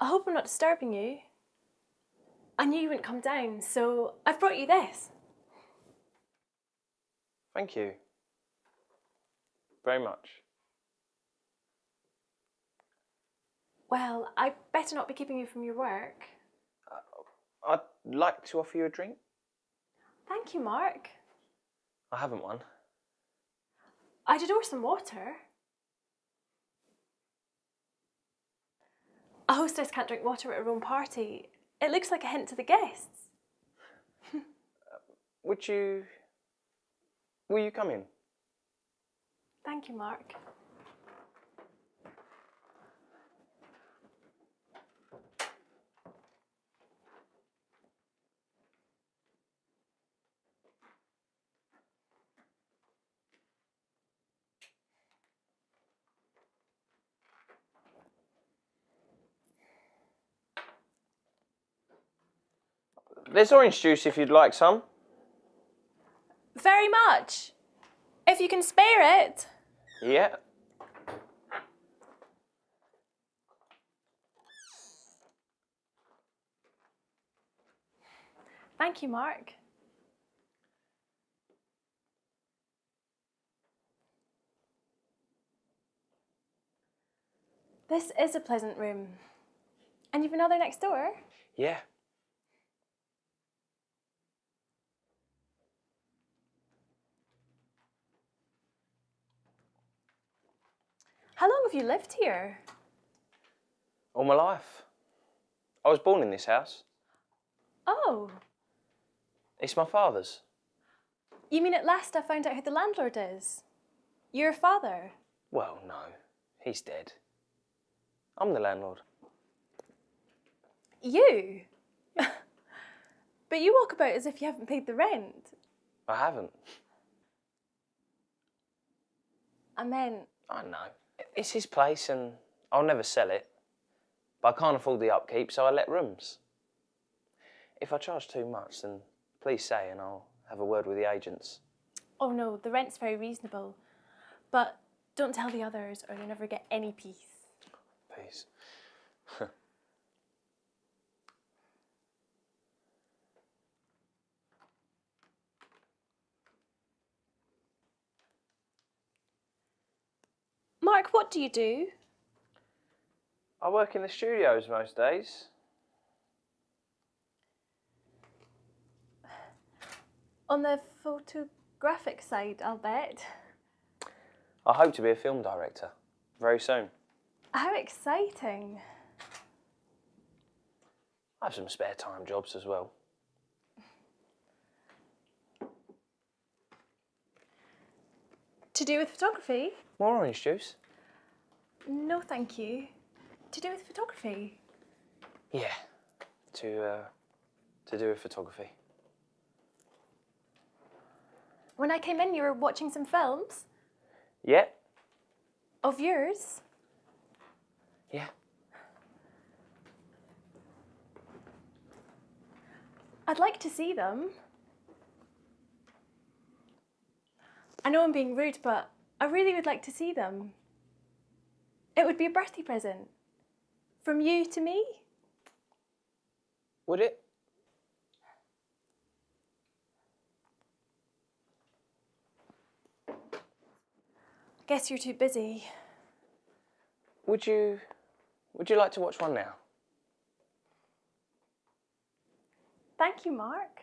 I hope I'm not disturbing you. I knew you wouldn't come down, so I've brought you this. Thank you. Very much. Well, I better not be keeping you from your work. Uh, I'd like to offer you a drink. Thank you, Mark. I haven't one. I'd adore some water. A hostess can't drink water at her own party. It looks like a hint to the guests. Would you. Will you come in? Thank you, Mark. There's orange juice if you'd like some. Very much. If you can spare it. Yeah. Thank you, Mark. This is a pleasant room. And you've another next door? Yeah. How long have you lived here? All my life. I was born in this house. Oh, It's my father's. you mean at last I found out who the landlord is? Your father? Well, no. He's dead. I'm the landlord. You? but you walk about as if you haven't paid the rent. I haven't. I meant, I know. It's his place and I'll never sell it. But I can't afford the upkeep, so I let rooms. If I charge too much, then please say and I'll have a word with the agents. oh no, the rent's very reasonable. But don't tell the others or you'll never get any peace. Please. Mark, what do you do? I work in the studios most days. On the photographic side, I'll bet. I hope to be a film director very soon. How exciting. I have some spare time jobs as well. To do with photography? More orange juice? No, thank you. To do with photography? Yeah, to uh, to do with photography. When I came in, you were watching some films Yeah, of yours. yeah. I'd like to see them. I know I'm being rude, but I really would like to see them. It would be a birthday present. From you to me? Would it? I guess you're too busy. Would you? Would you like to watch one now? Thank you, Mark.